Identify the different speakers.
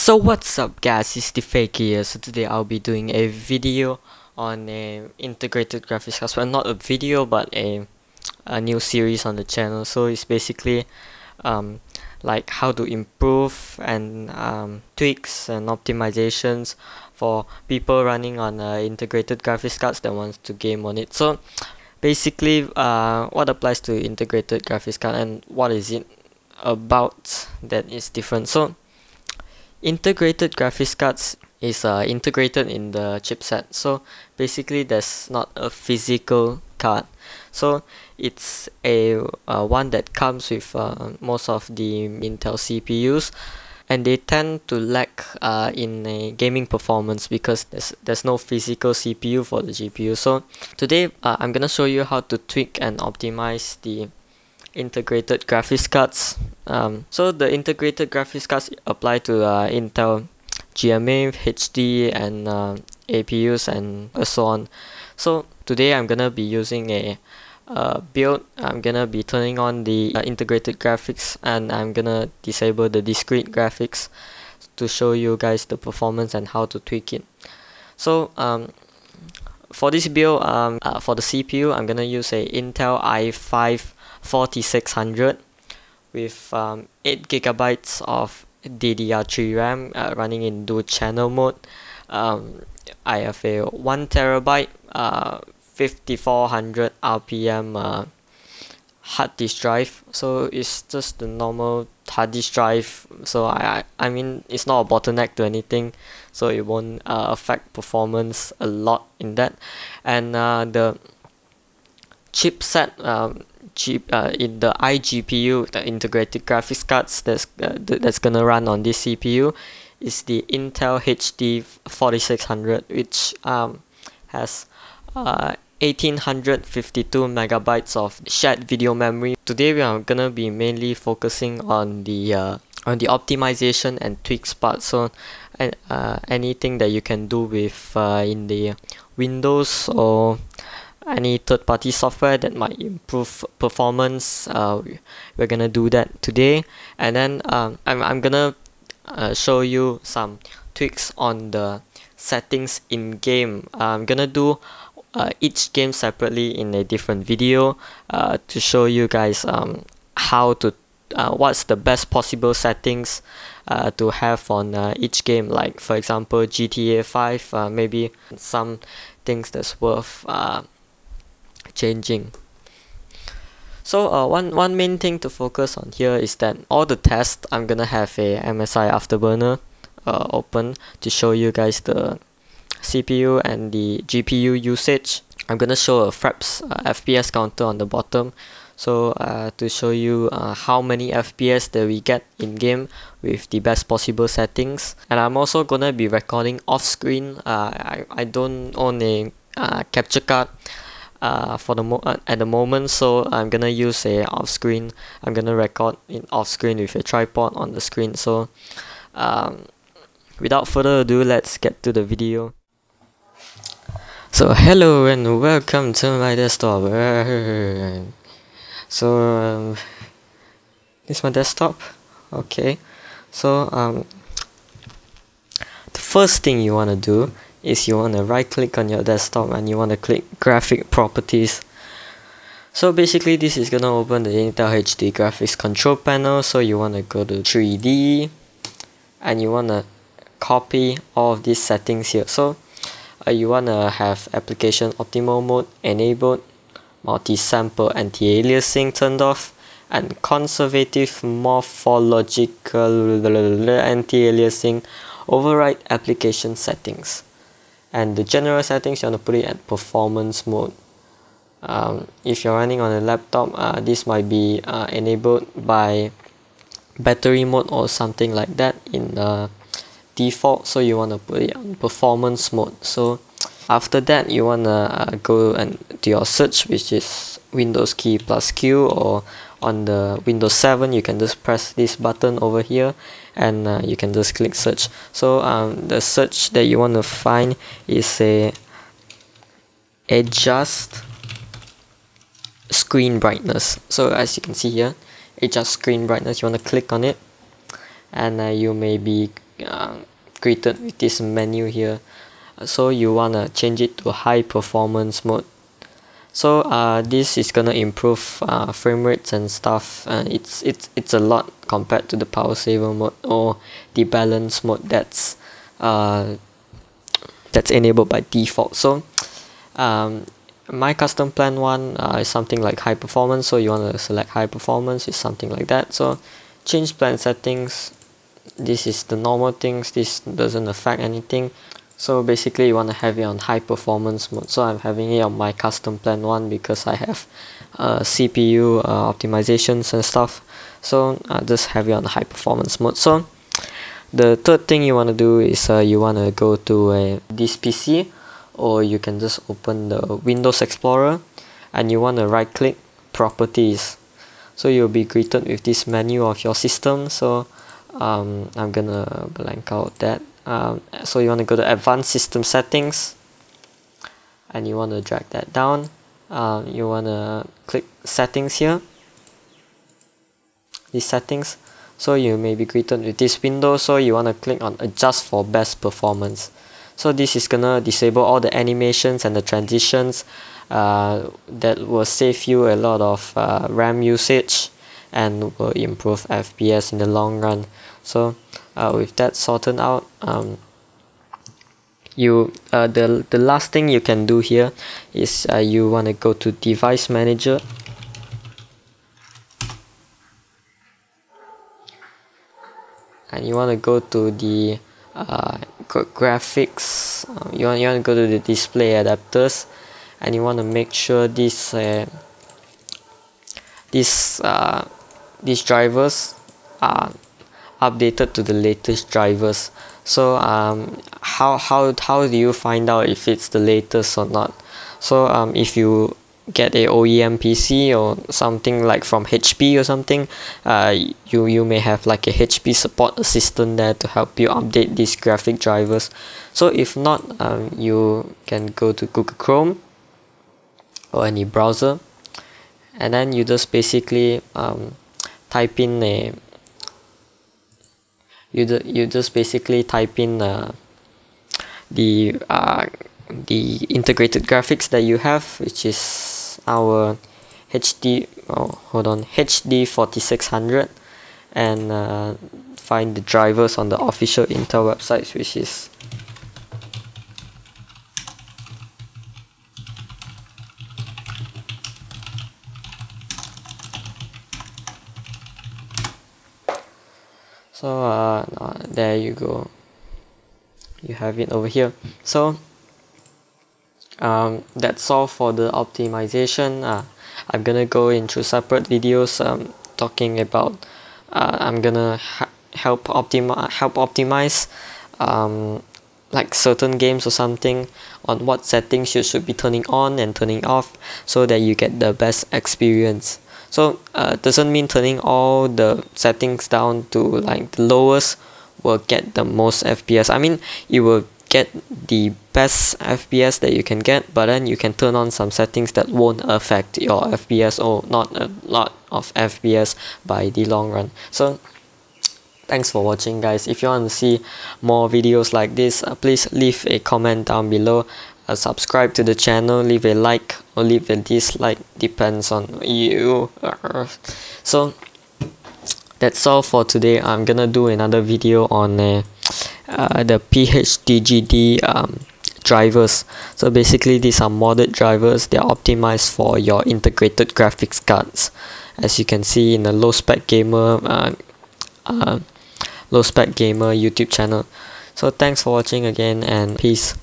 Speaker 1: So what's up guys, it's dfake here. So today I'll be doing a video on a integrated graphics card. Well not a video but a a new series on the channel. So it's basically um, like how to improve and um, tweaks and optimizations for people running on uh, integrated graphics cards that wants to game on it. So basically uh, what applies to integrated graphics card and what is it about that is different. So integrated graphics cards is uh, integrated in the chipset. So basically there's not a physical card. So it's a uh, one that comes with uh, most of the Intel CPUs and they tend to lack uh, in a gaming performance because there's, there's no physical CPU for the GPU so today uh, I'm gonna show you how to tweak and optimize the integrated graphics cards. Um, so the integrated graphics cards apply to uh, Intel GMA, HD and uh, APUs and so on. So today I'm gonna be using a uh, build. I'm gonna be turning on the uh, integrated graphics and I'm gonna disable the discrete graphics to show you guys the performance and how to tweak it. So um, for this build um, uh, for the CPU I'm gonna use a Intel i5 4600 with um, 8 gigabytes of DDR3 RAM uh, running in dual channel mode. Um, I have a 1 terabyte uh, 5400 RPM uh, hard disk drive so it's just the normal hard disk drive. So I, I, I mean it's not a bottleneck to anything so it won't uh, affect performance a lot in that. And uh, the chipset um, chip uh, in the iGPU the integrated graphics cards that's uh, that's gonna run on this CPU is the Intel HD 4600 which um, has uh, 1852 megabytes of shared video memory. Today we are gonna be mainly focusing on the uh, on the optimization and tweaks part. So uh, anything that you can do with uh, in the Windows or any third-party software that might improve performance uh, we're gonna do that today. And then um, I'm, I'm gonna uh, show you some tweaks on the settings in game I'm gonna do uh, each game separately in a different video uh, to show you guys um, how to uh, what's the best possible settings uh, to have on uh, each game. Like for example GTA 5 uh, maybe some things that's worth uh, changing. So uh, one one main thing to focus on here is that all the tests I'm gonna have a MSI Afterburner uh, open to show you guys the CPU and the GPU usage I'm gonna show a fraps uh, FPS counter on the bottom. So uh, to show you uh, how many FPS that we get in game with the best possible settings. And I'm also gonna be recording off screen uh, I, I don't own a uh, capture card uh, for the uh, at the moment so I'm gonna use a off screen I'm gonna record in off screen with a tripod on the screen. So um, without further ado let's get to the video so hello and welcome to my desktop. So um, this is my desktop. Okay. So um, the first thing you want to do is you want to right click on your desktop and you want to click graphic properties. So basically this is gonna open the Intel HD graphics control panel. So you want to go to 3D and you want to copy all of these settings here. So uh, you want to have application optimal mode enabled multi-sample anti-aliasing turned off and conservative morphological anti-aliasing override application settings. And the general settings you want to put it at performance mode. Um, if you're running on a laptop uh, this might be uh, enabled by battery mode or something like that in uh, default so you want to put it on performance mode. So after that you want to uh, go and do your search which is windows key plus q or on the windows 7 you can just press this button over here and uh, you can just click search. So um, the search that you want to find is a adjust screen brightness. So as you can see here adjust screen brightness you want to click on it and uh, you may be uh, greeted with this menu here. So you want to change it to high performance mode. So uh, this is gonna improve uh, frame rates and stuff uh, it's it's it's a lot compared to the power saver mode or the balance mode that's uh, that's enabled by default. So um, my custom plan one uh, is something like high performance. So you want to select high performance is something like that. So change plan settings this is the normal things this doesn't affect anything. So basically you want to have it on high performance mode. So I'm having it on my custom plan one because I have uh, CPU uh, optimizations and stuff. So I just have it on high performance mode. So the third thing you want to do is uh, you want to go to uh, this PC or you can just open the Windows Explorer and you want to right click properties. So you'll be greeted with this menu of your system. So um, I'm gonna blank out that. Um, so you want to go to advanced system settings and you want to drag that down. Um, you want to click settings here. These settings. So you may be greeted with this window so you want to click on adjust for best performance. So this is gonna disable all the animations and the transitions uh, that will save you a lot of uh, RAM usage and will improve FPS in the long run. So uh, with that sorted out um, you uh, the the last thing you can do here is uh, you want to go to device manager. And you want to go to the uh, graphics uh, you, want, you want to go to the display adapters and you want to make sure this uh, this uh, these drivers are updated to the latest drivers. So um, how, how, how do you find out if it's the latest or not? So um, if you get a OEM PC or something like from HP or something uh, you you may have like a HP support assistant there to help you update these graphic drivers. So if not um, you can go to Google Chrome or any browser. And then you just basically um, type in a you, you just basically type in uh, the uh, the integrated graphics that you have which is our HD oh hold on HD 4600 and uh, find the drivers on the official Intel websites which is so uh, uh, there you go. You have it over here. So um, that's all for the optimization. Uh, I'm gonna go into separate videos um, talking about uh, I'm gonna help optimize help optimize um, like certain games or something on what settings you should be turning on and turning off so that you get the best experience so uh, doesn't mean turning all the settings down to like the lowest will get the most FPS I mean you will get the best FPS that you can get but then you can turn on some settings that won't affect your FPS or not a lot of FPS by the long run. So thanks for watching guys. If you want to see more videos like this uh, please leave a comment down below uh, subscribe to the channel leave a like or leave a dislike depends on you. So that's all for today. I'm gonna do another video on uh, uh, the PHDGD um, drivers. So basically these are modded drivers. They are optimized for your integrated graphics cards. As you can see in the low spec gamer uh, uh, low spec gamer youtube channel. So thanks for watching again and peace